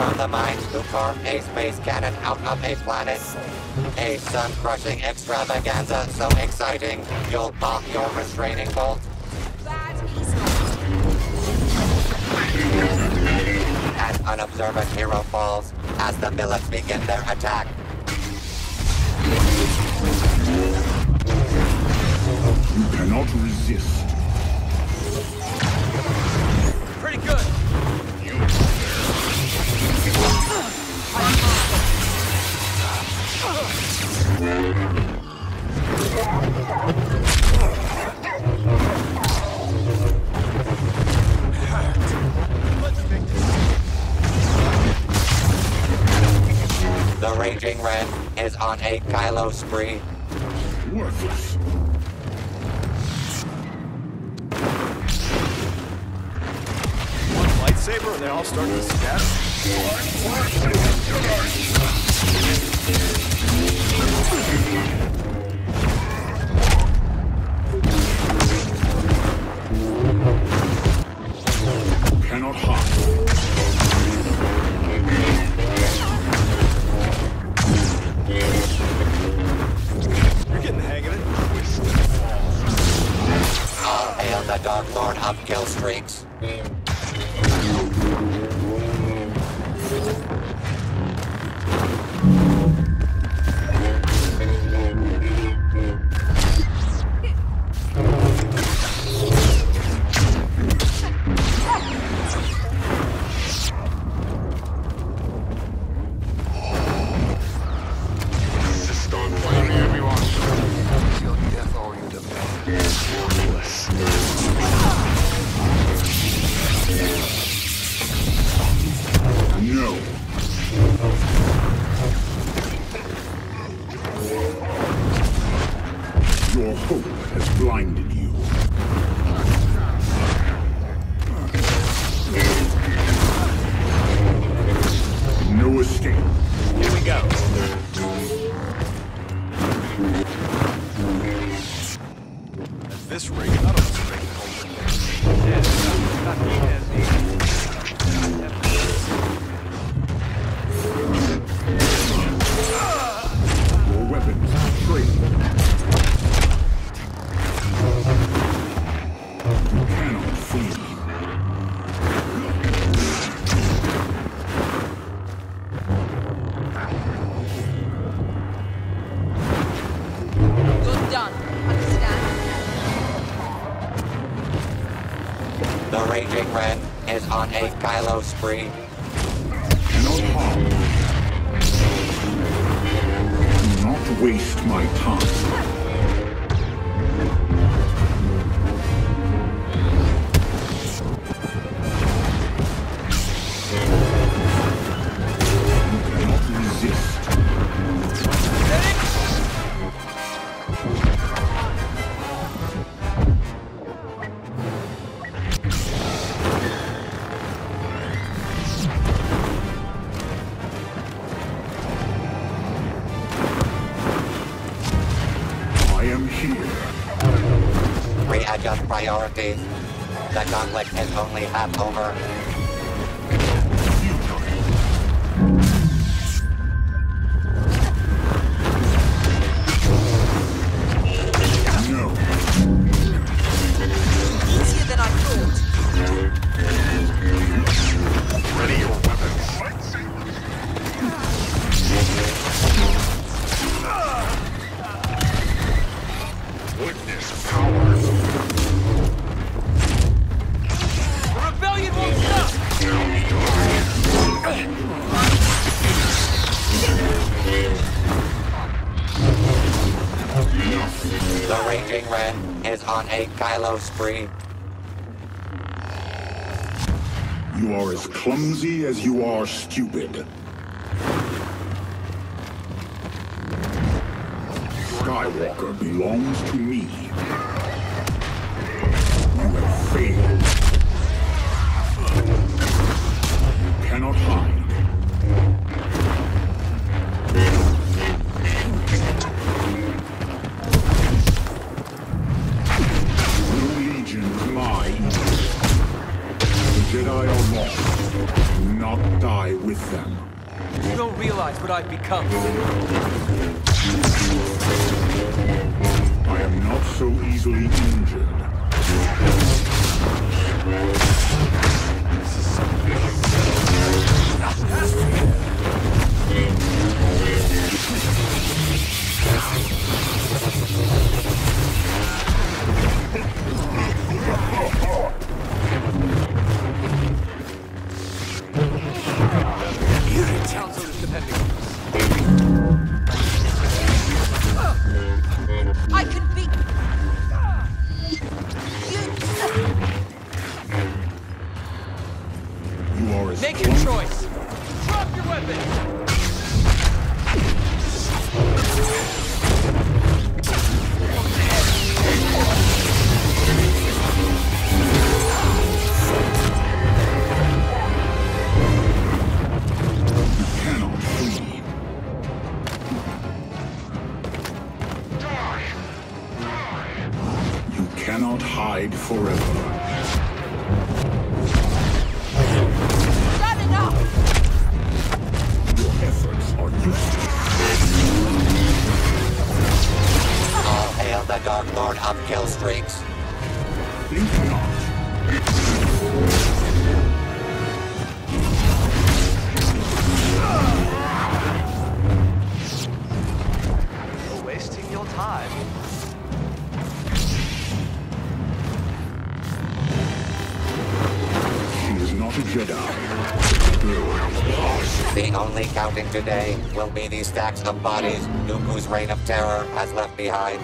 from the minds to carved a space cannon out of a planet. A sun-crushing extravaganza so exciting, you'll pop your restraining bolt. An unobservant hero falls as the Millets begin their attack. You cannot resist. Is on a Kylo spree. Worthless. One lightsaber they all start to Lord of Kill Streaks. Hope has blinded you. Red is on a Kylo spree. Not waste my time. Readjust priorities. The gauntlet is only half over. Kylo spree. You are as clumsy as you are stupid. Skywalker belongs to me. Not die with them. You don't realize what I've become. I am not so easily injured. Cannot hide forever. Not enough. Your efforts are useless. All hail the Dark Lord of kill streaks. Think not. The only counting today will be the stacks of bodies Nuku's reign of terror has left behind.